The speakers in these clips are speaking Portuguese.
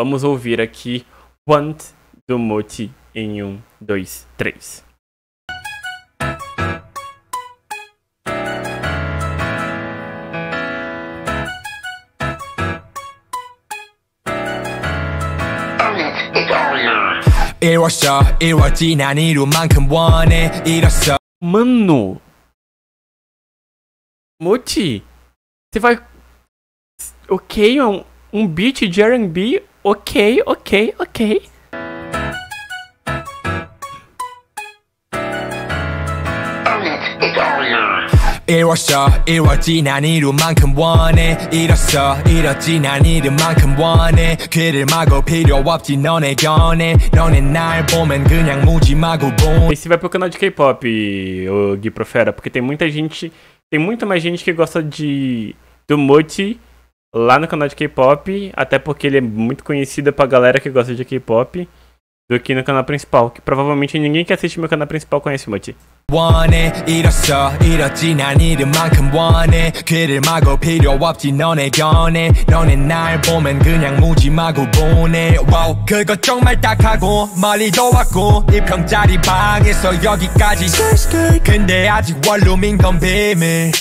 Vamos ouvir aqui Want do Moti em um, dois, três. 이뤘어 이뤘지 난 이루만큼 원해 이뤘어 Mano! Moti, você vai. Ok, um, um beat de RB? Ok, ok, ok. 이뤘어 이뤘지 난 이루만큼 원해 이뤘어 이뤘지 난 이루만큼 원해 귀를 막고 필요 없지 너네 견해 너네 날 보면 그냥 무지마구 본 Esse vai pro canal de K-pop, o Gui Profera, porque tem muita gente. Tem muita mais gente que gosta de. do Moti lá no canal de K-pop, até porque ele é muito conhecido pra galera que gosta de K-pop, do que no canal principal, que provavelmente ninguém que assiste meu canal principal conhece o Moti. 원해 이뤘어 이뤘지 난 이름만큼 원해 귀를 막고 필요 없지 너네 견해 너네 날 보면 그냥 무지마구 보내 wow, 그거 정말 딱하고 멀리도 왔고 이 평짜리 방에서 여기까지 근데 아직 원룸인 건 비밀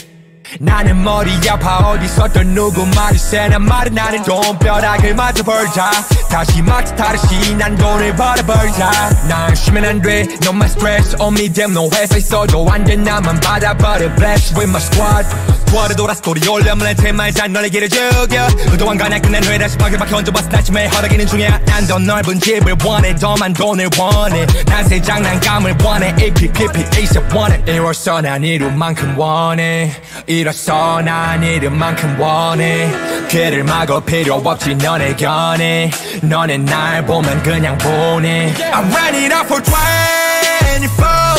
나는 머리 아파. 어디서 또 누구 말이 세나 말은 나는 돈벼락을 맞아 벌자. 다시 마치 다르시. 난 돈을 벌어 벌자. 난 쉬면 안돼. 너만 스트레스 on me damn. 너 회사 있어도 안돼. 나만 받아버려. Bless with my squad. 스쿼드 돌아 스토리 올려면 내 말자 너네 길을 죽여. 의도한 가냐 끝낸 후에 다시 밖에밖에 얹어봤어 다짐에 허덕이는 중이야 난 더 넓은 집을 원해. 더만 돈을 원해. 난 새 장난감을 원해. APPP ASAP 원해. 이뤘어 난 이룬만큼 원해 이뤘어. 난 이룬만큼 원해. 귀를 막을 필요 없지 너네 견해. 너네 날 보면 그냥 보내. I ran it out for 24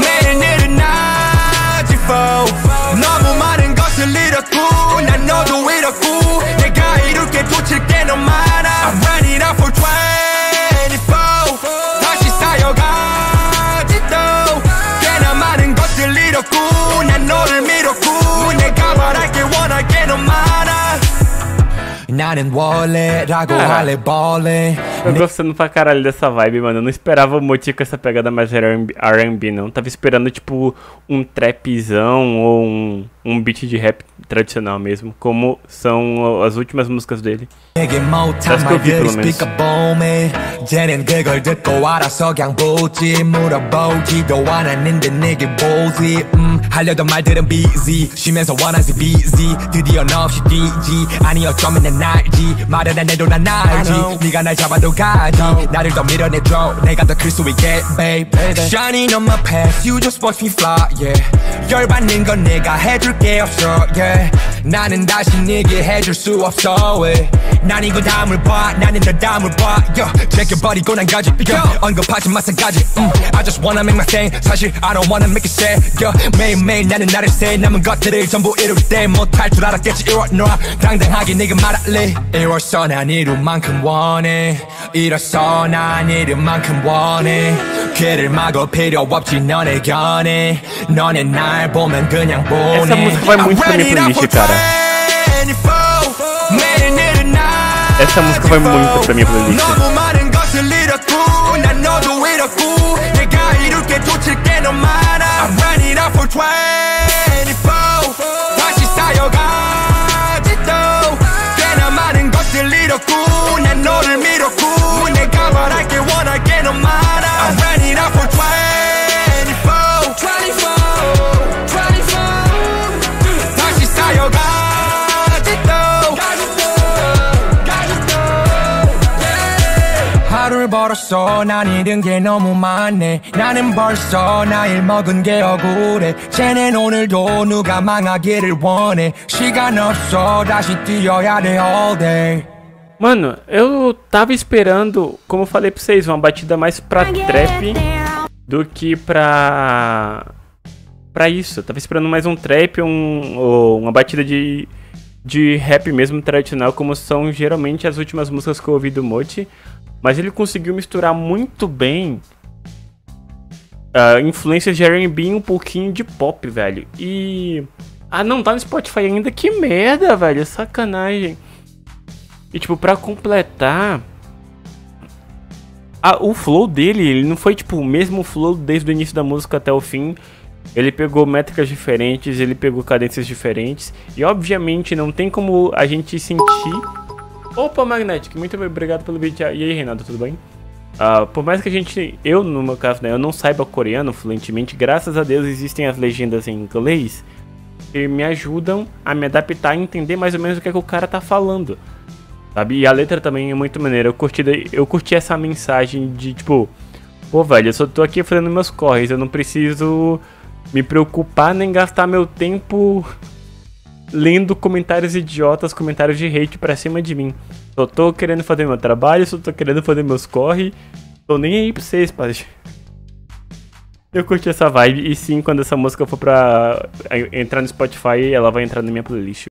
매일 일어나지 for 너무 많은 것을 잃었고 난 너도 잃었고 내가 이룰 게 붙일 나는 원래라고 Ah. 할래 벌레 Tô gostando pra caralho dessa vibe, mano. Eu não esperava o Moti com essa pegada mais R&B, R&B, não. Tava esperando, tipo, um trapzão ou um, um beat de rap tradicional mesmo, como são as últimas músicas dele. 내게 못한 That's good people, 말들이 man. speak up on me 쟤는 그걸 듣고 알아서 그냥 보지 물어보지도 않았는데 내게 보지 음, 하려던 말들은 busy 쉬면서 원하지 busy 드디어 너 없이 뛰지 아니 어쩌면 난 알지 말을 안 해도 난 알지 네가 날 잡아도 가지 나를 더 밀어내줘 내가 더 클 수 있게 babe Shining on my past you just watch me fly yeah 열받는 건 내가 해줄 게 없어 yeah. 나는 다시 네게 해줄 수 없어 왜난 이거 다음을 봐 나는 너 다음을 봐 yeah. 제껴버리고 난 가지 yeah. 언급하지 마찬가지 음. I just wanna make my thing. 사실 I don't wanna make it sad yeah. 매일매일 나는 나를 세 남은 것들을 전부 이룰 때 못할 줄 알았겠지 이뤘노라 당당하게 네가 말할래. 이뤘어 난 이룰 만큼 원해. 이뤘어 난 이룰 만큼 원해 길을 막어 필요 없지 너네 견해 너네 날 보면 그냥 보내. Essa música muito pra I'm running out for 24 하루를 벌었어 난 잃은 게 너무 많네 나는 벌써 나일 먹은 게 억울해 쟤는 오늘도 누가 망하기를 원해 시간 없어 다시 뛰어야 돼 all day Mano, eu tava esperando, como eu falei pra vocês, uma batida mais pra trap do que pra. pra isso. Eu tava esperando mais um trap, um, ou uma batida de, de rap mesmo tradicional, como são geralmente as últimas músicas que eu ouvi do Moti. Mas ele conseguiu misturar muito bem ah, influências de R&B e um pouquinho de pop, velho. E... Ah, não tá no Spotify ainda? Que merda, velho. Sacanagem. E tipo, pra completar, a, o flow dele, ele não foi tipo o mesmo flow desde o início da música até o fim. Ele pegou métricas diferentes, ele pegou cadências diferentes. E obviamente não tem como a gente sentir. Opa, Magnetic, muito obrigado pelo vídeo. E aí, Renato, tudo bem? Uh, por mais que a gente, eu no meu caso, né, eu não saiba coreano fluentemente, graças a Deus existem as legendas em inglês que me ajudam a me adaptar e entender mais ou menos o que, é que o cara tá falando. Sabe? E a letra também é muito maneira. Eu curti, eu curti essa mensagem de tipo, pô, velho, eu só tô aqui fazendo meus corres, eu não preciso me preocupar nem gastar meu tempo lendo comentários idiotas, comentários de hate pra cima de mim. Só tô querendo fazer meu trabalho, só tô querendo fazer meus corre. Tô nem aí pra vocês, pai. Eu curti essa vibe e sim, quando essa música for pra entrar no Spotify, ela vai entrar na minha playlist.